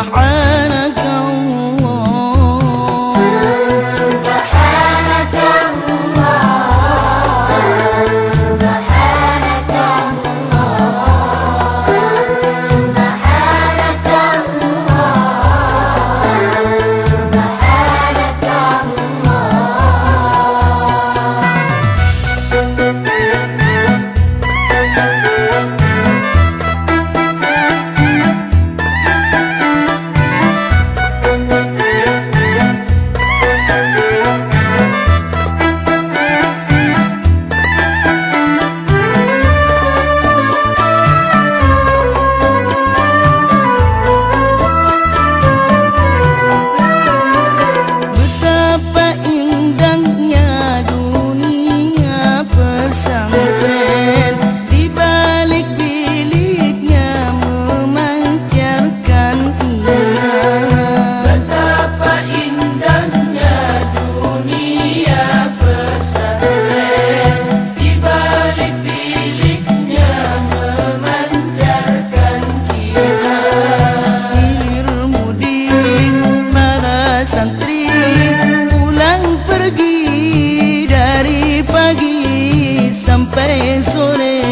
حال peso de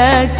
gerek